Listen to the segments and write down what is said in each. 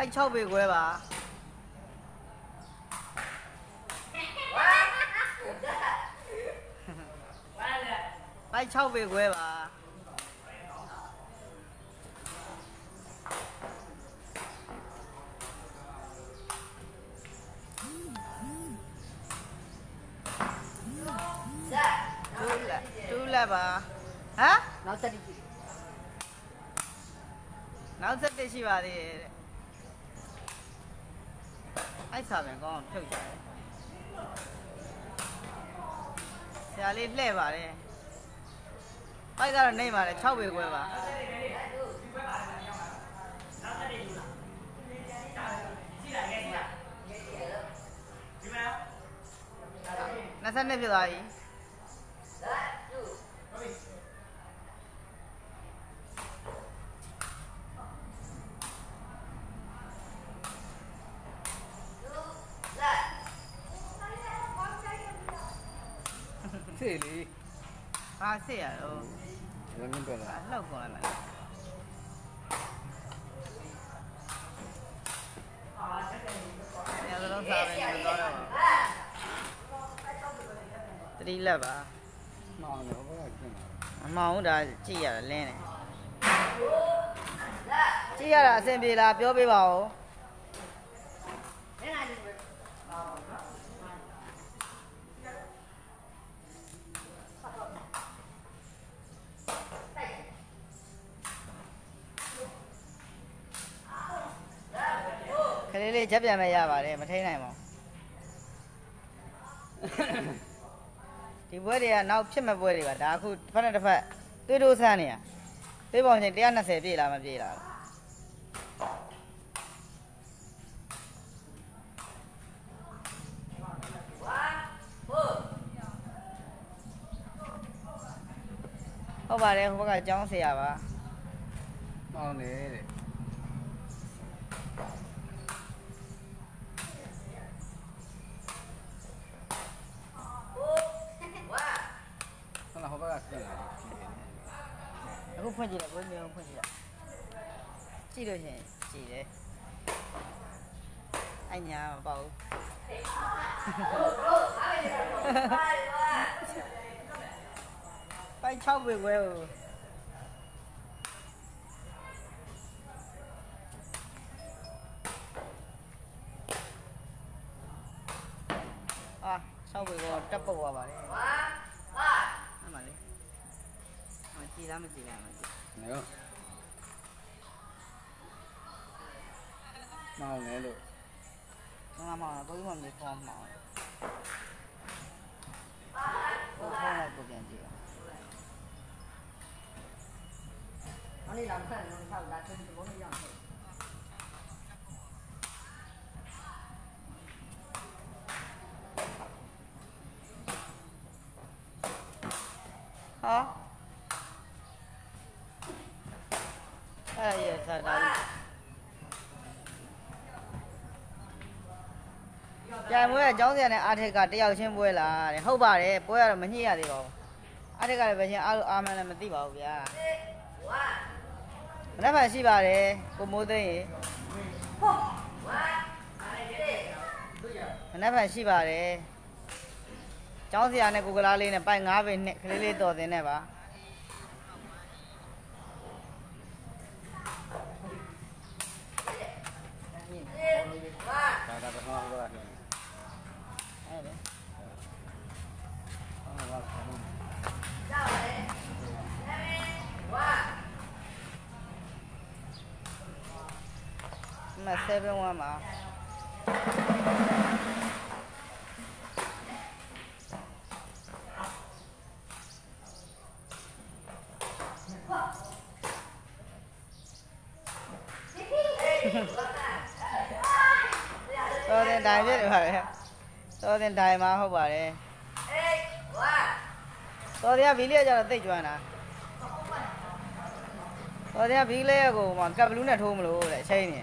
အဲ့6ပေခွဲပါအဲ့6ပေခွဲပါတူလက်တူလက်ပါဟမ်နောက်တက်ကြည့်နောက်ဆက်တစ်ရှိပါသေးတယ်တဲ့ အဲ့စာပြန်ကောင်းအောင်ဖြုတ်ကြတယ်ဆရာလေးလှဲ့ပါတယ်ပိုက်ကတော့နေပါတယ်6ပေခွဲပါနှစ်ဆက်နှ စ်ဖြစ်သွားပြီစေလေဘာစစ်ရတော့ရင်းပြလာအလှောက်ကုန်လိုက်မယ်ညလုံးစားပဲနေတော့တော့တတိလက်ပါမောင်းတော့ဘာကကျင်းလာမမောင်ဘူးဒါကြည့်ရတာလင်းတယ်ကြည့်ရတာအဆင်ပြေလားပြောပေးပါဦး လဲနာနေပဲ ခ လေးလေးချက်ပြန်မဲ့ရပါတယ်မထိန်နိုင်ပါဘူးဒီဘွဲတွေကနောက်ဖြစ်မဲ့ဘွဲတွေပါဒါအခုတစ်ဖက်နဲ့တစ်ဖက်တွေးတိုးဆန်းနေရတွေးပေါင်းချိန်120ပြည့်လားမပြည့်လားဟုတ်ပါတယ်ဟိုဘက်ကကျောင်းဆရာပါမောင်းနေတဲ့ဟုတ်လားဟိုဘက်ကကျင်းလာပြီ အခုဖွင့်ကြည့်လိုက်ဘယ်မျိုးဖွင့်ကြည့်လိုက်ကြည့်လို့ရှိရင်ကြည့်တယ်အညာမပေါ့ဘူးပိုက်6ပေခွဲကိုအာ6ပေကောတက်ပုတ်သွားပါတယ်ဝါဟာအမှန်လေမကြည့်လားမကြည့်လားမကြည့်နော်မောင်း နေလို့ငါမှတော့ဘယ်မှမဖောင်းမှာဟိုဖောင်းလိုက်ကိုပြန်ကြည့်ပါနောက်နေ့လာဖက်လုံးထောက်လာသူဒီဘုံရောက်တယ် ဟာအဲ့ရ စားတာကြံပွဲအကြောင်းစရာနဲ့အားထက်ကတယောက်ချင်းပွဲလာတဲ့ဟုတ်ပါတယ်ပွဲကတော့မညှိရသေးပါဘူးအားထက်ကလည်းပဲချင်းအားအားမလည်းမသိပါဘူးဗျာမနေ့ကရှိပါတယ်ကိုမိုးသိန်းရေမနေ့ကရှိပါတယ်ကျောင်းစရာနဲ့ကိုကလားလေးနဲ့ပိုက်9ပေနဲ့ကလေးလေးတော်တင်နဲ့ပါ ဒါဒါဘာမှမလုပ်ရဘူးအဲ့ဒါဟုတ်ပါဘူးဒီမှာ7-1မှာ တော်တဲ့တိုင်ပြည့်တယ်ပါလေတော်တဲ့တိုင်မှာဟုတ်ပါတယ်တော်တဲ့ဘီလေးကကျတော့သိတ်ကျွမ်းတာတော်တဲ့ဘီလေးကိုမှကပ်ဘလူးနဲ့ထိုးမလို့တဲ့အချိန်နေ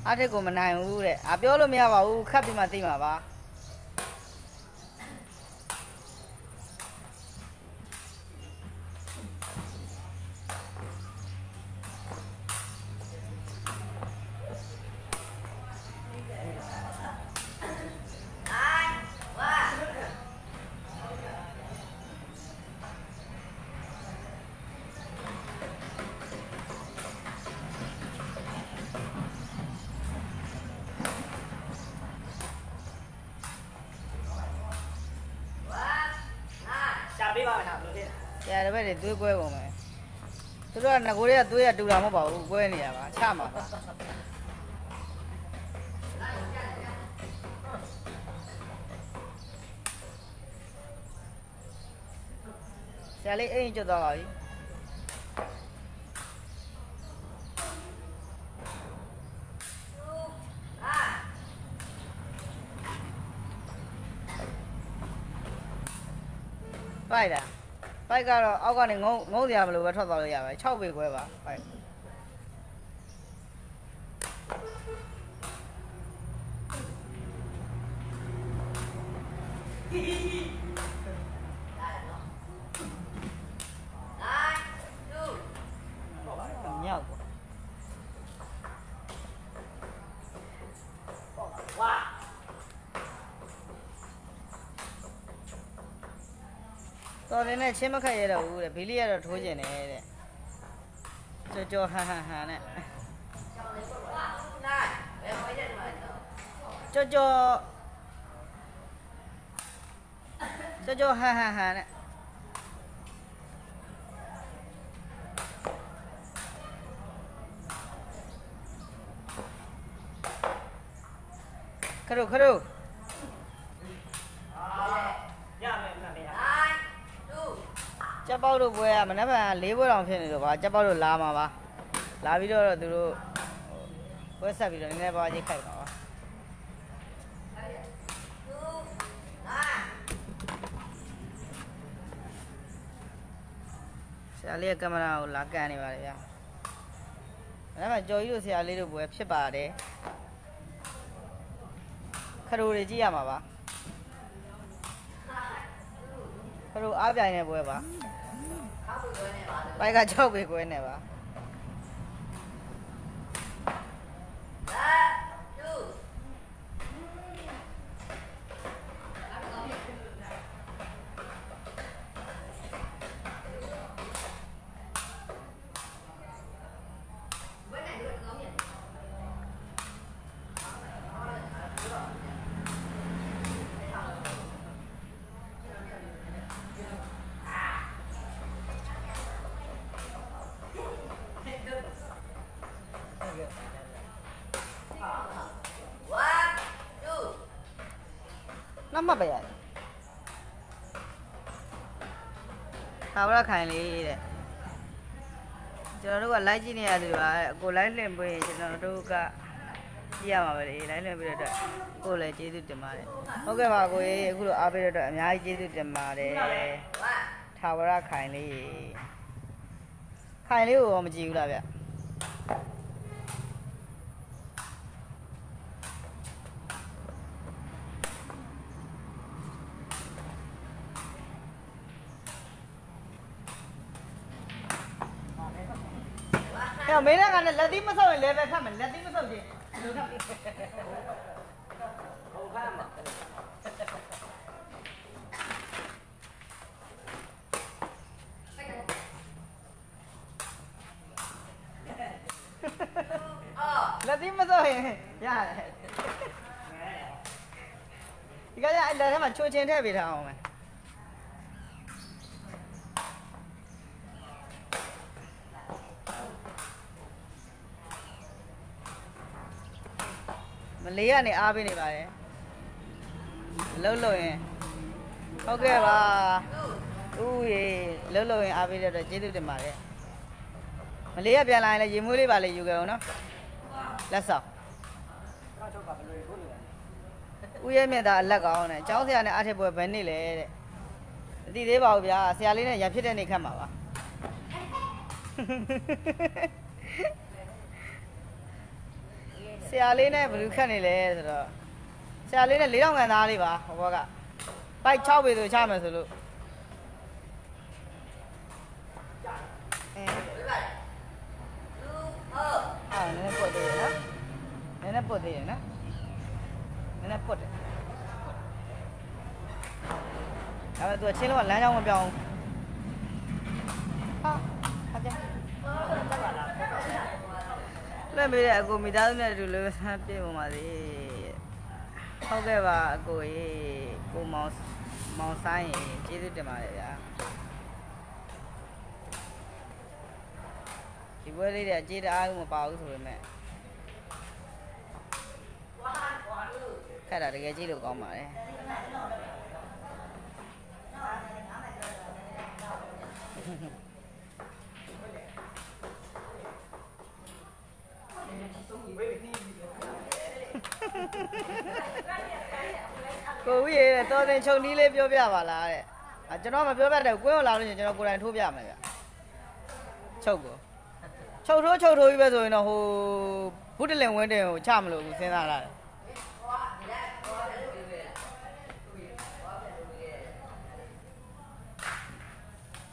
အ အားထက်ကိုမနိုင်ဘူးတဲ့အာပြောလို့မရပါဘူးခတ်ပြီးမှသိမှာပါ ဆရာတပည့်တွေသွေးကွဲကုန်မယ်သူတို့ကငကိုတွေကသွေးရတူတာမဟုတ်ပါဘူးကွဲနေရပါချမှာပါဆရာလေးအိမ်ကျွတ်သွားပါပြီ ပိုက်တာပိုက်ကတော့အောက်ကနေငုံငုံစရာမလိုပဲထွက်သွားလို့ရပါတယ်6ပေခွဲပါပိုက်မြောက် တော်တယ်နဲ့ချင်းမခက်ရတော့ဘူးတဲ့ဘီလီကတော့ထိုးကျင်တယ်တဲ့ကြောကြောဟန်ဟန်ဟန်နဲ့ကြောကြောကြောကြောဟန်ဟန်ဟန်နဲ့ခရုခရု ကြက်ပေါက်တို့ပွဲကမနေ့က၄ပွဲတောင်ဖြစ်နေလို့ပါကြက်ပေါက်တို့လာမှာပါလာပြီးတော့သူတို့ပွဲဆက်ပြီးတော့နည်းနည်းပါးရိတ်ခိုက်ပါပါဆရာလေးကကင်မရာကိုလာကန်နေပါတယ်ဗျာမနေ့ကကြော်ကြီးတို့ဆရာလေးတို့ပွဲဖြစ်ပါတယ်ခရိုတွေကြည့်ရမှာပါခရိုအားပြိုင်နေပွဲပါ ပိုက်က6ပေခွဲနေပါ နောက်မှပဲရတယ်သာဝရခိုင်လေးတဲ့ကျွန်တော်တို့က live ကြည့်နေရသူပါအကို live လွှင့်ပေးရင်ကျွန်တော်တို့ကကြည့်ရမှာပဲလေ live လွှင့်ပေးတဲ့အတွက်ကိုလည်းကျေးဇူးတင်ပါတယ်ဟုတ်ကဲ့ပါကိုရေအခုလိုအားပေးတဲ့အတွက်အများကြီးကျေးဇူးတင်ပါတယ်သာဝရခိုင်လေးခိုင်လေးကိုရောမကြည့်ဘူးလားဗျအဲ့တော့မင်း ကလည်းလက်သီးမဆုပ်ရင်လည်းပဲခတ်မယ်လက်သီးမဆုပ်ချင်းဘယ်လိုခတ်လဲလက်သီးမဆုပ်ရင်ရတယ်ဒီကကြအဲ့ လက်ထဲမှာချိုးချင်းထည့်ပေးထားအောင်မယ်မလေးကနေအားပေးနေပါတယ်မလှုပ်လို့ရင်ဟုတ်ကဲ့ပါဦးရေလှုပ်လို့ရင်အားပေးတဲ့အတွက်ကျေးဇူးတင်ပါတယ်မလေးကပြန်လာရင်လည်းရေမွေးလေးပါလေယူကြအောင်နော်လက်ဆောင်ဦးရဲ့မြတ်သားအလက်ကောင်းတယ်ကျောင်းဆရာနဲ့အားထက်ပွဲဘယ်နေ့လဲတဲ့မသိသေးပါဘူးဗျာဆရာလေးနဲ့ရံဖြစ်တဲ့နေ့ခတ်မှာပါ ဆဆရာလေးနဲ့ဘယ်လိုခက်နေလဲဆိုတော့ဆရာလေးနဲ့4000ခန်းသားလေးပါဟိုဘက်ကပိုက်6ပေဆိုချမယ်ဆိုလို့အဲအာနည်းနည်းပုတ်သေးတယ်နော်နည်းနည်းပုတ်သေးတယ်နော်နည်းနည်းပုတ်တယ်ဒါပေမဲ့သူကချင်းလုံးကလမ်းကြောင်းမပြောင်းဘူးဟာဟာကြ လွှင့်ပေးတဲ့အကိုမိသားစုနဲ့အတူလေးဆန်းပြေပုံပါစေဟုတ်ကဲ့ပါအကိုရေကိုမောင်မောင်ဆိုင်ရေကျေးဇူးတင်ပါတယ်ဗျာဒီပွဲလေးတွေအကျေးတအားမပါဘူးဆိုပေမဲ့ခက်တာတကယ်ကြည့်လို့ကောင်းပါတယ် ကိုဦးရေတဲ့တော်တင်ချုပ်နီးလေးပြောပြပါလားတဲ့အာကျွန်တော်မပြောပြတဲ့ကွင်းကိုလာလို့ရှရင်ကျွန်တော်ကိုယ်တိုင်ထိုးပြမယ်ဗျချုပ်ကိုချုပ်ထိုးချုပ်ထိုးပြီးပဲဆိုရင်တော့ဟိုဘုဒ္ဓလင်ဝင်းတင်ကိုချမလို့ဘူးစဉ်းစားလာတယ်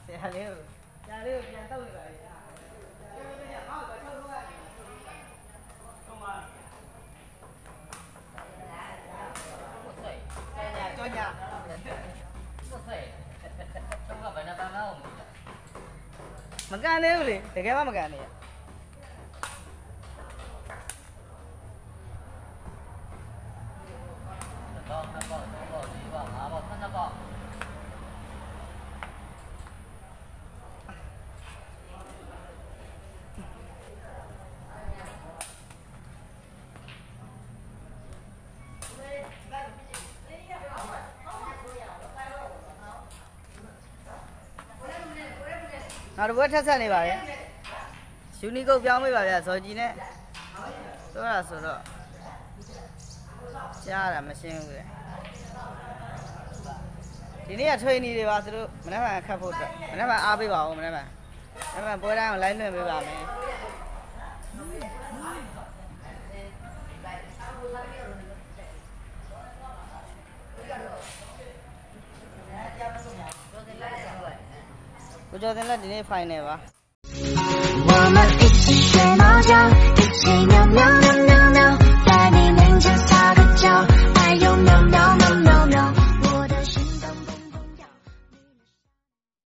ဆရာလေး မကန်သေးဘူးလေတကယ်မှမက န်သေးရနောက်တစ်ဘက်ထက်ဆက်နေပါလေယူနီကုတ်ပြောင်းပေးပါဗျာဇော်ကြီးနဲ့ဆိုရဆိုတော့ကြားရတာမရှင်းဘူးလေဒီနေ့ကထွေးနေတွေပါသူတို့မနေ့ကခတ်ဖို့အတွက်မနေ့ကအားပေးပါဦးမနေ့ကမနေ့ကပွဲတိုင်းကို live လွှင့်ပေးပါမယ် 就在那里面发吧我们一起学猫叫一起喵喵喵